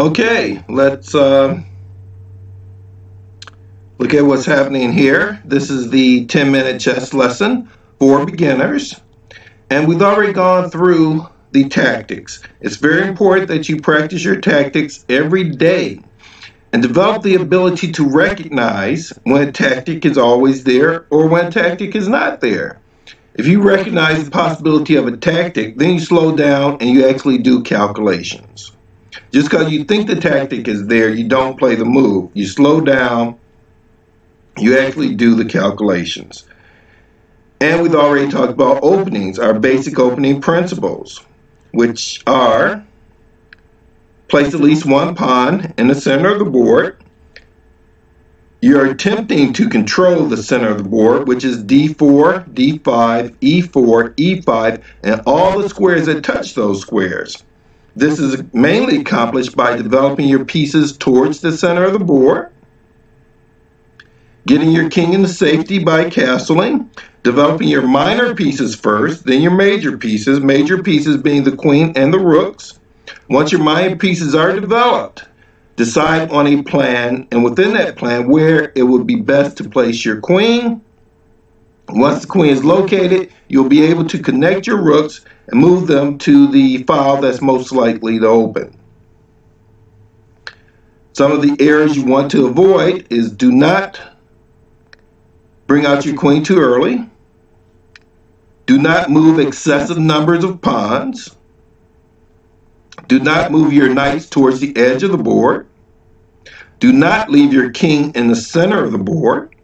Okay, let's uh, look at what's happening here. This is the 10 minute chess lesson for beginners. And we've already gone through the tactics. It's very important that you practice your tactics every day and develop the ability to recognize when a tactic is always there or when a tactic is not there. If you recognize the possibility of a tactic, then you slow down and you actually do calculations. Just because you think the tactic is there, you don't play the move. You slow down, you actually do the calculations. And we've already talked about openings, our basic opening principles, which are place at least one pawn in the center of the board. You're attempting to control the center of the board, which is d4, d5, e4, e5, and all the squares that touch those squares. This is mainly accomplished by developing your pieces towards the center of the board, getting your king into safety by castling, developing your minor pieces first, then your major pieces, major pieces being the queen and the rooks. Once your minor pieces are developed, decide on a plan, and within that plan, where it would be best to place your queen. Once the queen is located, you'll be able to connect your rooks and move them to the file that's most likely to open. Some of the errors you want to avoid is do not bring out your queen too early. Do not move excessive numbers of pawns. Do not move your knights towards the edge of the board. Do not leave your king in the center of the board.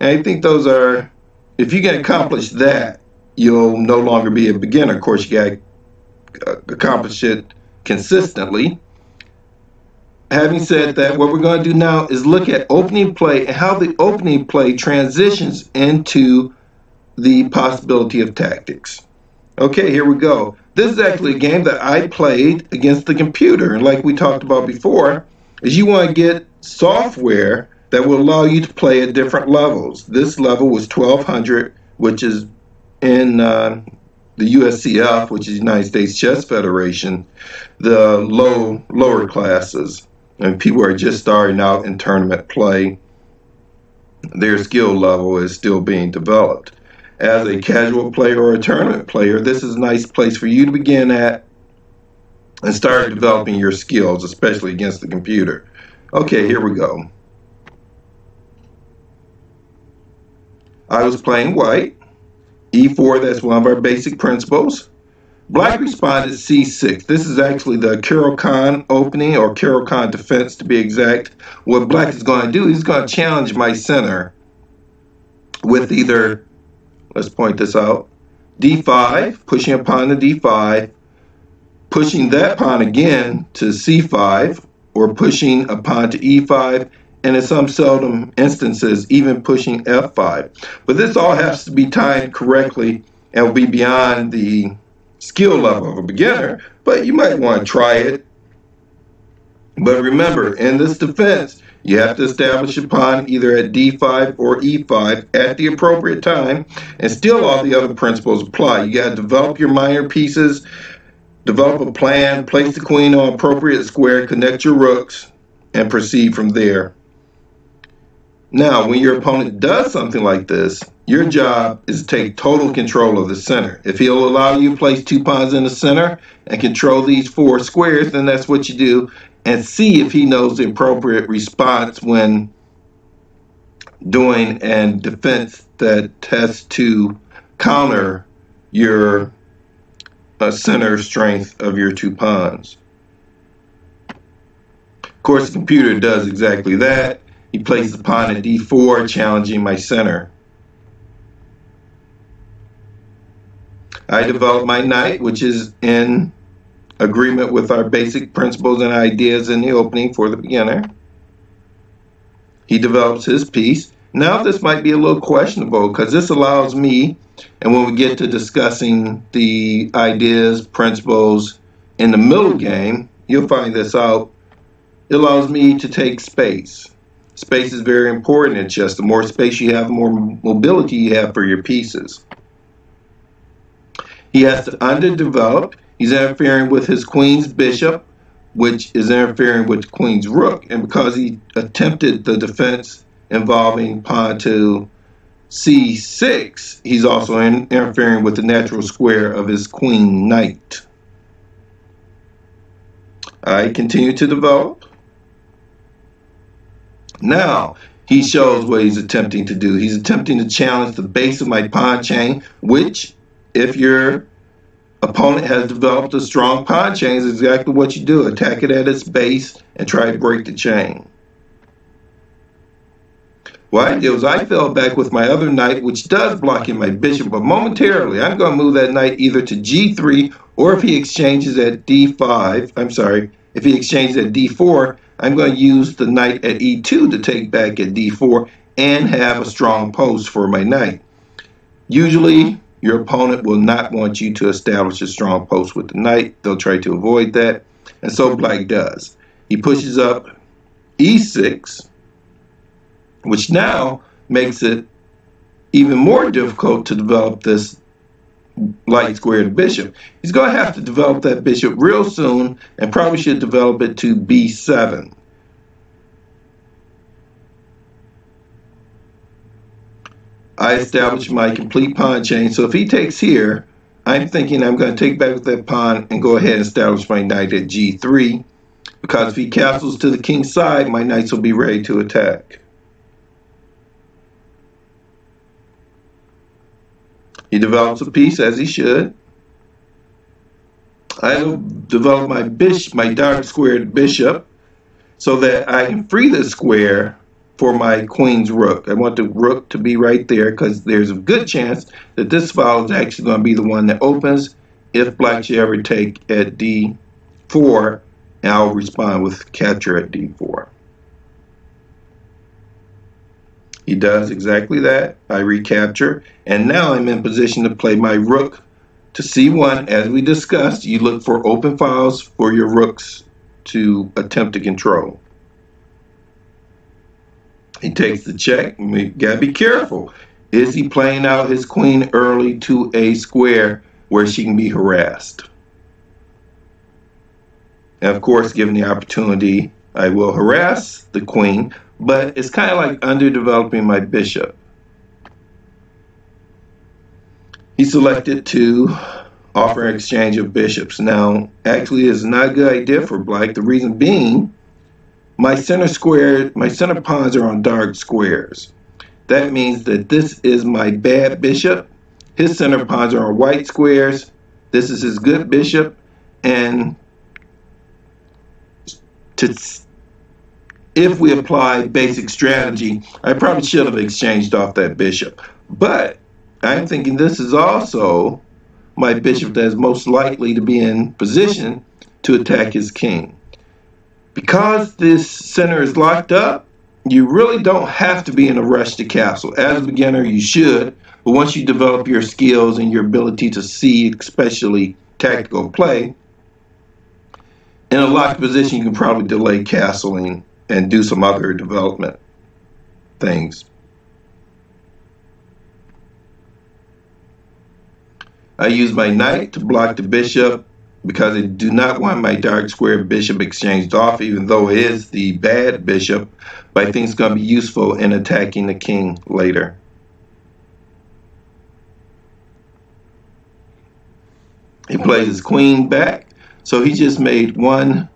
And I think those are, if you can accomplish that, you'll no longer be a beginner. Of course, you got to accomplish it consistently. Having said that, what we're going to do now is look at opening play and how the opening play transitions into the possibility of tactics. Okay, here we go. This is actually a game that I played against the computer. And like we talked about before, is you want to get software that will allow you to play at different levels. This level was 1200, which is in uh, the USCF, which is United States Chess Federation, the low lower classes, and people are just starting out in tournament play. Their skill level is still being developed. As a casual player or a tournament player, this is a nice place for you to begin at and start developing your skills, especially against the computer. Okay, here we go. I was playing white. E4, that's one of our basic principles. Black responded C6. This is actually the Caro-Kann opening or Caro-Kann defense to be exact. What black is going to do, he's going to challenge my center with either, let's point this out, D5, pushing a pawn to D5, pushing that pawn again to C5, or pushing a pawn to E5, and in some seldom instances, even pushing F5. But this all has to be timed correctly and will be beyond the skill level of a beginner, but you might want to try it. But remember, in this defense, you have to establish a pawn either at d5 or e5 at the appropriate time, and still all the other principles apply. You got to develop your minor pieces, develop a plan, place the queen on appropriate square, connect your rooks, and proceed from there. Now, when your opponent does something like this, your job is to take total control of the center. If he'll allow you to place two pawns in the center and control these four squares, then that's what you do. And see if he knows the appropriate response when doing and defense that has to counter your uh, center strength of your two pawns. Of course, the computer does exactly that. He places the pawn at d4, challenging my center. I develop my knight, which is in agreement with our basic principles and ideas in the opening for the beginner. He develops his piece. Now this might be a little questionable because this allows me, and when we get to discussing the ideas, principles in the middle game, you'll find this out. It allows me to take space. Space is very important in chess. The more space you have, the more mobility you have for your pieces. He has to underdevelop. He's interfering with his queen's bishop, which is interfering with the queen's rook. And because he attempted the defense involving pawn to c6, he's also in, interfering with the natural square of his queen knight. I continue to develop. Now, he shows what he's attempting to do. He's attempting to challenge the base of my pawn chain, which, if your opponent has developed a strong pawn chain, is exactly what you do. Attack it at its base and try to break the chain. What I did was I fell back with my other knight, which does block in my bishop, but momentarily I'm going to move that knight either to g3 or if he exchanges at d5, I'm sorry, if he exchanges at d4, I'm going to use the knight at e2 to take back at d4 and have a strong post for my knight. Usually, your opponent will not want you to establish a strong post with the knight. They'll try to avoid that, and so black does. He pushes up e6, which now makes it even more difficult to develop this light squared bishop. He's going to have to develop that bishop real soon and probably should develop it to b7. I establish my complete pawn chain. So if he takes here, I'm thinking I'm going to take back that pawn and go ahead and establish my knight at g3. Because if he castles to the king's side, my knights will be ready to attack. He develops a piece as he should. I develop my bishop, my dark squared bishop, so that I can free the square for my queen's rook. I want the rook to be right there because there's a good chance that this file is actually going to be the one that opens if black should ever take at d4 and I'll respond with capture at d4. He does exactly that. I recapture, and now I'm in position to play my rook to c1. As we discussed, you look for open files for your rooks to attempt to control. He takes the check. We gotta be careful. Is he playing out his queen early to a square where she can be harassed? And of course, given the opportunity, I will harass the queen, but it's kind of like underdeveloping my bishop. He selected to offer an exchange of bishops. Now, actually, it's not a good idea for black. The reason being, my center square, my center pawns are on dark squares. That means that this is my bad bishop. His center pawns are on white squares. This is his good bishop. And to if we apply basic strategy, I probably should have exchanged off that bishop. But I'm thinking this is also my bishop that is most likely to be in position to attack his king. Because this center is locked up, you really don't have to be in a rush to castle. As a beginner, you should, but once you develop your skills and your ability to see, especially tactical play, in a locked position, you can probably delay castling and do some other development things. I use my knight to block the bishop because I do not want my dark square bishop exchanged off, even though it is the bad bishop, but I think it's going to be useful in attacking the king later. He plays his queen back, so he just made one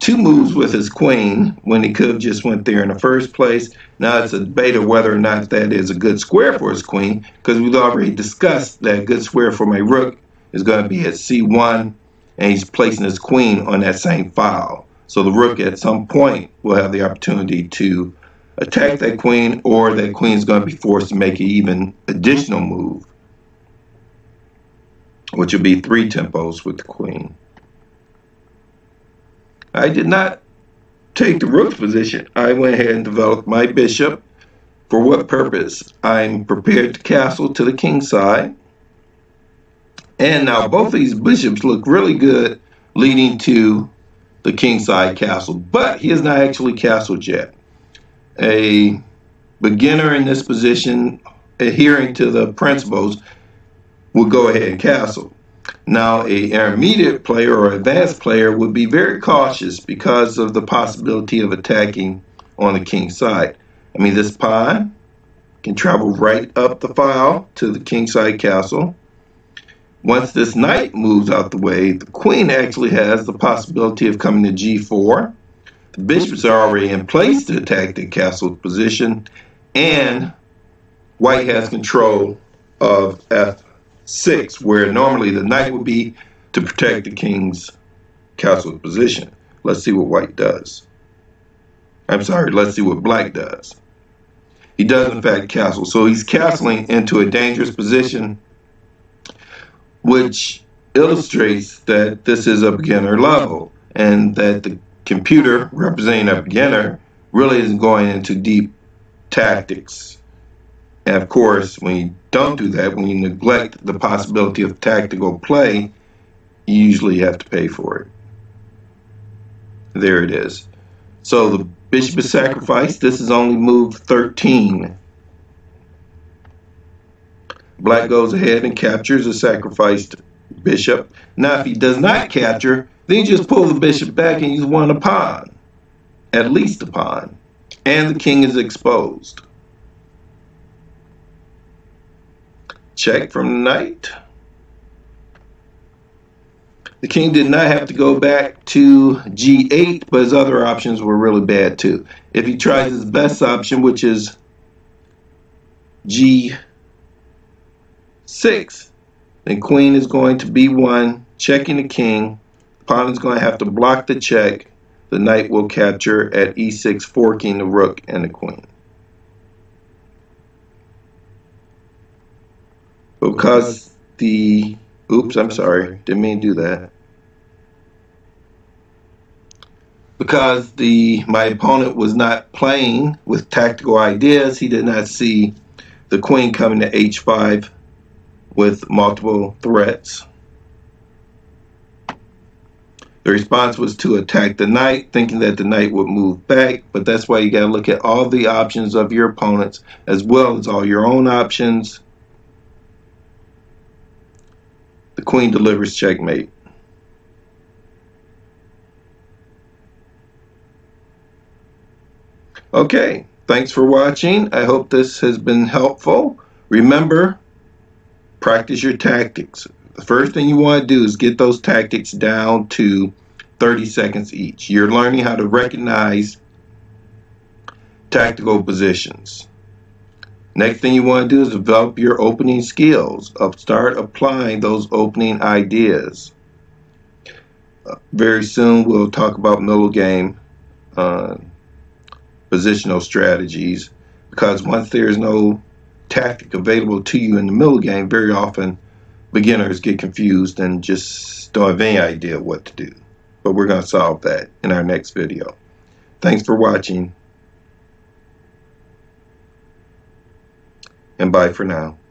two moves with his queen when he could have just went there in the first place. Now it's a debate of whether or not that is a good square for his queen, because we've already discussed that good square for my rook is going to be at c1, and he's placing his queen on that same file. So the rook at some point will have the opportunity to attack that queen, or that queen is going to be forced to make an even additional move, which will be three tempos with the queen. I did not take the rook's position. I went ahead and developed my bishop. For what purpose? I'm prepared to castle to the king's side. And now both these bishops look really good leading to the king's side castle, but he is not actually castled yet. A beginner in this position, adhering to the principles, will go ahead and castle. Now, a intermediate player or advanced player would be very cautious because of the possibility of attacking on the king side. I mean, this pawn can travel right up the file to the king side castle. Once this knight moves out the way, the queen actually has the possibility of coming to g4. The bishops are already in place to attack the castle position, and white has control of f6, where normally the knight would be to protect the king's castle position. Let's see what white does. I'm sorry, let's see what black does. He does, in fact, castle. So he's castling into a dangerous position, which illustrates that this is a beginner level and that the computer representing a beginner really isn't going into deep tactics. And of course, when you don't do that, when you neglect the possibility of tactical play, you usually have to pay for it. There it is. So the bishop is sacrificed. This is only move 13. Black goes ahead and captures a sacrificed bishop. Now, if he does not capture, then you just pull the bishop back and use one a pawn, at least a pawn, and the king is exposed. Check from knight. The king did not have to go back to g8, but his other options were really bad too. If he tries his best option, which is g6, then queen is going to b1, checking the king. Pawn is going to have to block the check. The knight will capture at e6, forking the rook and the queen. Because the, oops, I'm sorry, didn't mean to do that. Because the my opponent was not playing with tactical ideas, he did not see the queen coming to h5 with multiple threats. The response was to attack the knight, thinking that the knight would move back, but that's why you got to look at all the options of your opponents as well as all your own options. The queen delivers checkmate. Okay, thanks for watching. I hope this has been helpful. Remember, practice your tactics. The first thing you want to do is get those tactics down to 30 seconds each. You're learning how to recognize tactical positions. Next thing you want to do is develop your opening skills. Of start applying those opening ideas. Uh, very soon we'll talk about middle game uh, positional strategies because once there's no tactic available to you in the middle game, very often beginners get confused and just don't have any idea what to do. But we're going to solve that in our next video. Thanks for watching. And bye for now.